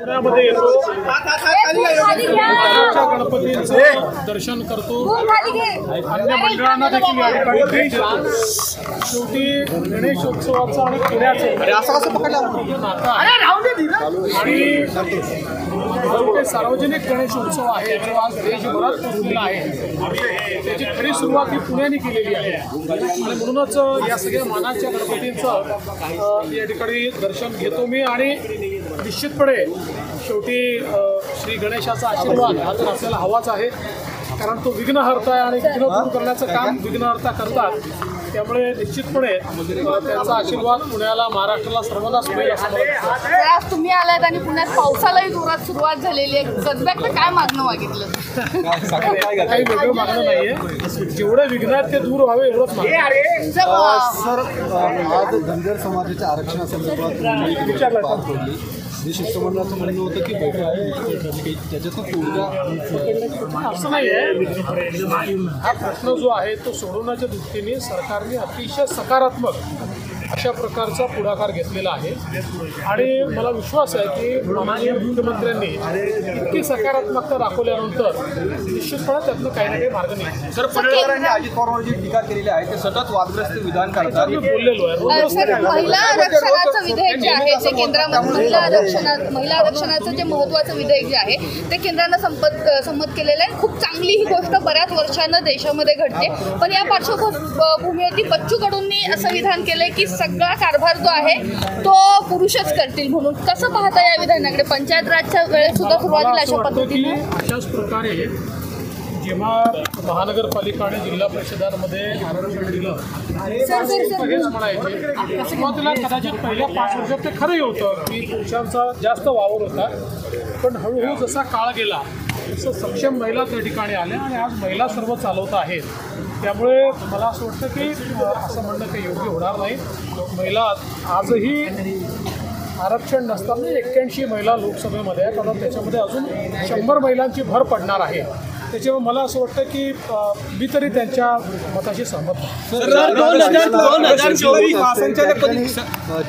पुण्यामध्ये येतो. आमच्या गणपतींचं दर्शन करतो. अन्य मंडळांना देखील या ठिकाणी भेट देतो. शेवटी गणेशोत्सवाचं आणि पुण्याचं. असं कसं पकडलं? नातं आहे आणि जे सार्वजनिक सार्वजनिक गणेशोत्सव आहे. जो आज देशभरात पोहोचलेला आहे. त्याची खरी सुरुवात ही पुण्याने केलेली आहे. आणि म्हणूनच या सगळ्या मानाच्या गणपतींचं या ठिकाणी दर्शन घेतो मी. आणि निश्चितपणे शेवटी श्री गणेशाचा आशीर्वाद हा तर आपल्याला हवाच आहे. कारण तो विघ्नहर्ता आहे आणि विघ्न दूर करण्याचं काम विघ्नहर्ता करतात. त्यामुळे निश्चितपणे त्यांचा आशीर्वाद पुण्याला महाराष्ट्राला सर्वांनाच मिळेल असं मला वाटतं. तर आज तुम्ही आलात आणि पुण्यात पावसालाही जोरात सुरुवात झालेली आहे कसब्यात काय मागणं मागितलं? काही वेगळं मागणं नाहीये. जेवढे विघ्न आहेत ते दूर व्हावे एवढंच मागणं सर आज धनगर समाजाच्या आरक्षणासंदर्भात पडली. जे शिष्टमंडळाचं म्हणणं होतं की बैठक त्याच्यातून तोडगा असं नाही आहे हा प्रश्न जो आहे तो सोडवण्याच्या दृष्टीने सरकारने अतिशय सकारात्मक. अशा प्रकारचा पुढाकार घेतलेला आहे. आणि मला विश्वास आहे की माननीय मुख्यमंत्र्यांनी इतकी सकारात्मकता दाखवल्यानंतर निश्चितपणे त्यातनं काही ना काही मार्ग निघतील सर पडळकरांनी अजित पवारांवर जी टीका केलेली आहे. ते सतत वादग्रस्त विधान करतात. मी बोललेलो आहे. सर महिला आरक्षणाचं विधेयक जे आहे ते केंद्रामध्ये महिला आरक्षणात महिला आरक्षणाचं जे महत्त्वाचं विधेयक जे आहे ते केंद्रानं संपत संमत केलेलं आहे. खूप चांगली ही गोष्ट बऱ्याच वर्षानं देशामध्ये घडते. पण या पार्श्वभूमीवरती बच्चू कडूंनी असं विधान केलंय की सगळा कारभार जो आहे तो पुरुषच करतील म्हणून. कसं पाहता या विधानाकडे? पंचायत राजच्या वेळेत सुद्धा सुरुवातीला अशा पद्धतीने? अशाच प्रकारे जेव्हा महानगरपालिका आणि जिल्हा परिषदांमध्ये आरक्षण दिलं हेच म्हणायचे सुरुवातीला कदाचित पहिल्या पाच वर्षात ते खरंही होतं. की पुरुषांचा जास्त वावर होता. पण हळूहळू जसा काळ गेला सक्षम महिला त्या ठिकाणी आल्या आणि आज महिला सर्व चालवत आहेत. त्यामुळे मला असं वाटतं की असं म्हणणं काही योग्य होणार नाही. महिला आजही आरक्षण नसताना एक्क्याऐंशी महिला लोकसभेमध्ये आहेत. आता त्याच्यामध्ये अजून शंभर महिलांची भर पडणार आहे. त्याच्यामुळे मला असं वाटतं की मी तरी त्यांच्या मताशी सहमत नाही.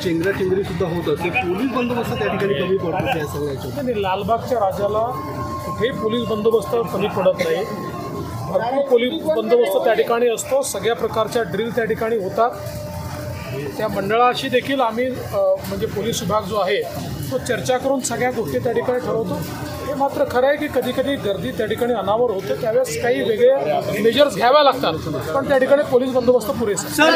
चेंगरा चेंगरी सुद्धा होत असते. पोलीस बंदोबस्त त्या ठिकाणी कमी पडतो आणि लालबागच्या राजाला कुठेही पोलीस बंदोबस्त कमी पडत नाही. भरपूर पोलीस बंदोबस्त त्या ठिकाणी असतो. सगळ्या प्रकारच्या ड्रिल त्या ठिकाणी होतात. त्या मंडळाशी देखील आम्ही म्हणजे पोलीस विभाग जो आहे तो चर्चा करून सगळ्या गोष्टी त्या ठिकाणी ठरवतो. हे मात्र खरं आहे की कधी कधी गर्दी त्या ठिकाणी अनावर होते त्यावेळेस काही वेगळे मेजर्स घ्याव्या लागतात. पण त्या ठिकाणी पोलीस बंदोबस्त पुरेसा